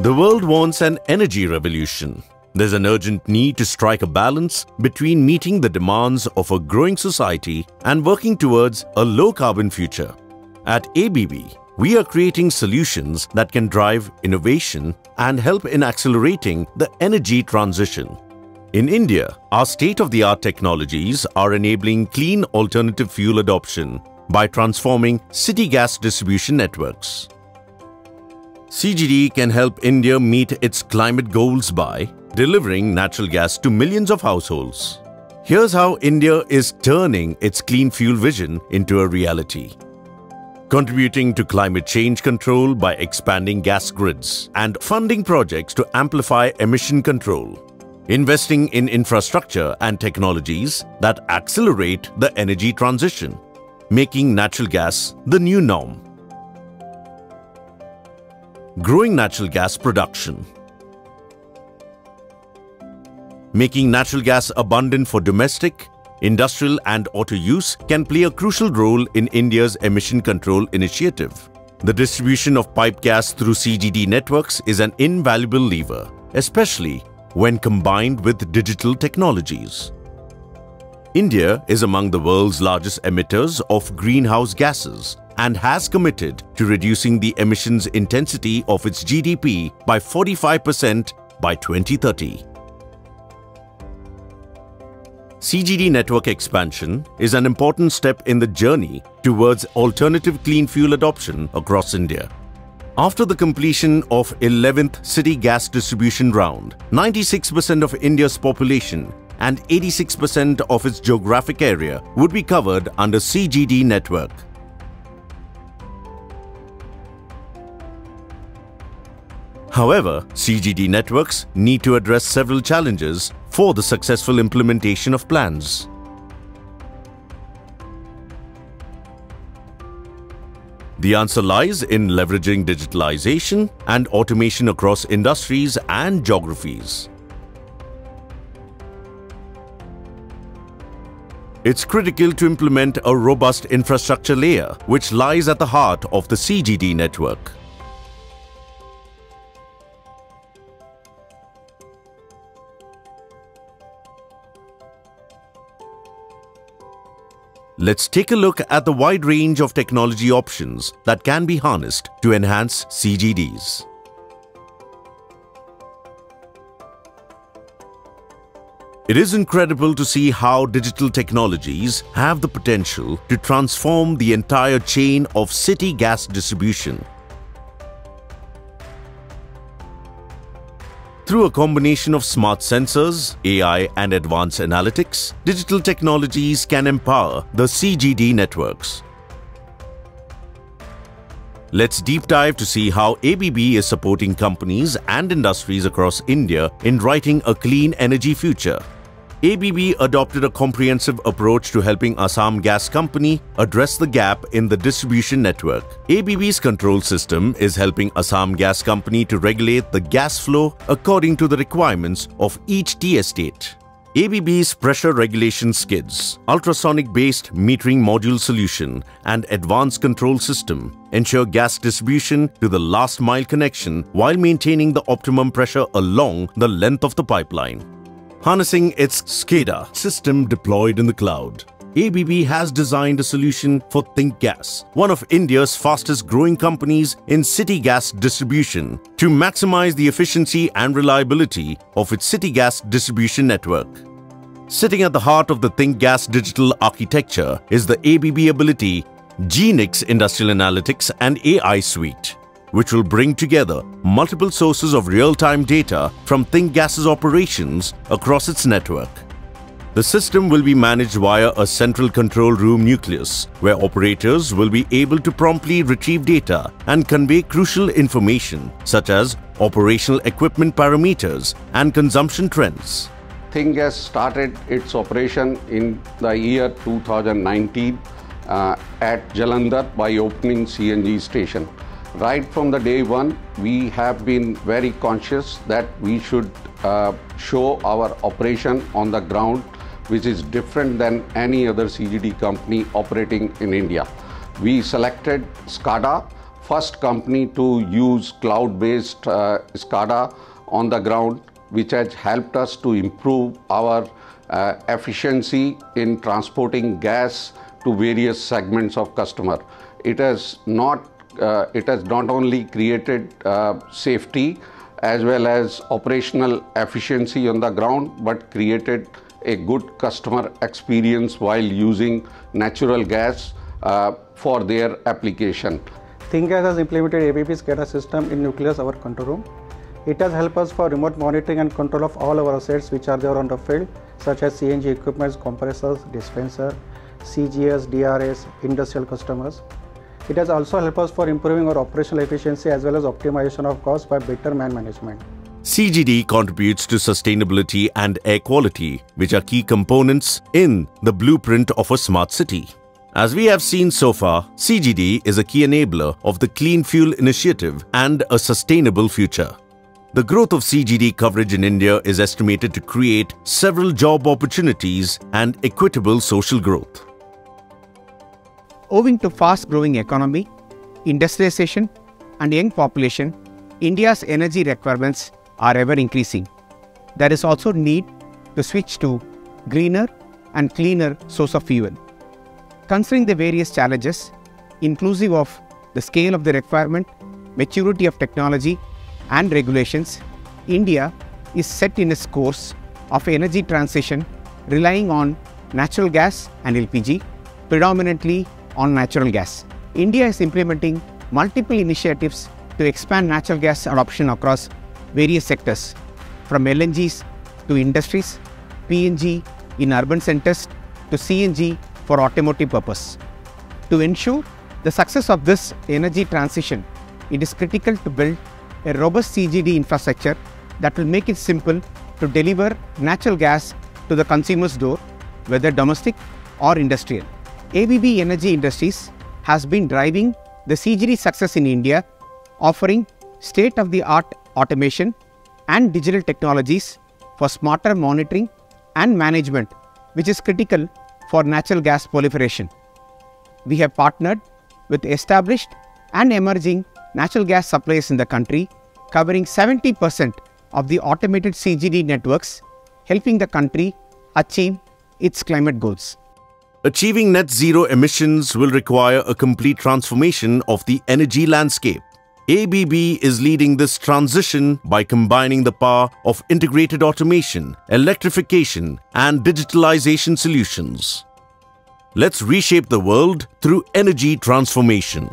The world wants an energy revolution. There's an urgent need to strike a balance between meeting the demands of a growing society and working towards a low carbon future. At ABB, we are creating solutions that can drive innovation and help in accelerating the energy transition. In India, our state-of-the-art technologies are enabling clean alternative fuel adoption by transforming city gas distribution networks. CGD can help India meet its climate goals by delivering natural gas to millions of households. Here's how India is turning its clean fuel vision into a reality. Contributing to climate change control by expanding gas grids and funding projects to amplify emission control. Investing in infrastructure and technologies that accelerate the energy transition. Making natural gas the new norm. Growing natural gas production Making natural gas abundant for domestic, industrial and auto use can play a crucial role in India's emission control initiative. The distribution of pipe gas through CGD networks is an invaluable lever, especially when combined with digital technologies. India is among the world's largest emitters of greenhouse gases and has committed to reducing the emissions intensity of its GDP by 45% by 2030. CGD network expansion is an important step in the journey towards alternative clean fuel adoption across India. After the completion of 11th City Gas Distribution Round, 96% of India's population and 86% of its geographic area would be covered under CGD network. However, CGD networks need to address several challenges for the successful implementation of plans. The answer lies in leveraging digitalization and automation across industries and geographies. It's critical to implement a robust infrastructure layer which lies at the heart of the CGD network. Let's take a look at the wide range of technology options that can be harnessed to enhance CGDs. It is incredible to see how digital technologies have the potential to transform the entire chain of city gas distribution Through a combination of smart sensors, AI and advanced analytics, digital technologies can empower the CGD networks. Let's deep dive to see how ABB is supporting companies and industries across India in writing a clean energy future. ABB adopted a comprehensive approach to helping Assam Gas Company address the gap in the distribution network. ABB's control system is helping Assam Gas Company to regulate the gas flow according to the requirements of each tea estate. ABB's pressure regulation skids, ultrasonic-based metering module solution and advanced control system ensure gas distribution to the last mile connection while maintaining the optimum pressure along the length of the pipeline harnessing its SCADA system deployed in the cloud. ABB has designed a solution for ThinkGas, one of India's fastest growing companies in city gas distribution, to maximize the efficiency and reliability of its city gas distribution network. Sitting at the heart of the ThinkGas digital architecture is the ABB Ability Genix Industrial Analytics and AI Suite which will bring together multiple sources of real-time data from ThinkGas's operations across its network. The system will be managed via a central control room nucleus, where operators will be able to promptly retrieve data and convey crucial information such as operational equipment parameters and consumption trends. ThinkGas started its operation in the year 2019 uh, at Jalandhar by opening CNG station. Right from the day one, we have been very conscious that we should uh, show our operation on the ground, which is different than any other CGD company operating in India. We selected SCADA first company to use cloud-based uh, SCADA on the ground, which has helped us to improve our uh, efficiency in transporting gas to various segments of customer. It has not it has not only created uh, safety as well as operational efficiency on the ground, but created a good customer experience while using natural gas uh, for their application. ThinkGas has implemented ABB SCADA system in Nucleus, our control room. It has helped us for remote monitoring and control of all our assets which are there on the field, such as CNG equipments, compressors, dispenser, CGS, DRS, industrial customers. It has also helped us for improving our operational efficiency as well as optimization of costs by better man management. CGD contributes to sustainability and air quality, which are key components in the blueprint of a smart city. As we have seen so far, CGD is a key enabler of the Clean Fuel Initiative and a sustainable future. The growth of CGD coverage in India is estimated to create several job opportunities and equitable social growth. Owing to fast-growing economy, industrialization and young population, India's energy requirements are ever increasing. There is also need to switch to greener and cleaner source of fuel. Considering the various challenges, inclusive of the scale of the requirement, maturity of technology and regulations, India is set in its course of energy transition relying on natural gas and LPG, predominantly on natural gas. India is implementing multiple initiatives to expand natural gas adoption across various sectors, from LNGs to industries, PNG in urban centers to CNG for automotive purpose. To ensure the success of this energy transition, it is critical to build a robust CGD infrastructure that will make it simple to deliver natural gas to the consumer's door, whether domestic or industrial. ABB Energy Industries has been driving the CGD success in India, offering state-of-the-art automation and digital technologies for smarter monitoring and management, which is critical for natural gas proliferation. We have partnered with established and emerging natural gas suppliers in the country, covering 70% of the automated CGD networks, helping the country achieve its climate goals. Achieving net zero emissions will require a complete transformation of the energy landscape. ABB is leading this transition by combining the power of integrated automation, electrification, and digitalization solutions. Let's reshape the world through energy transformation.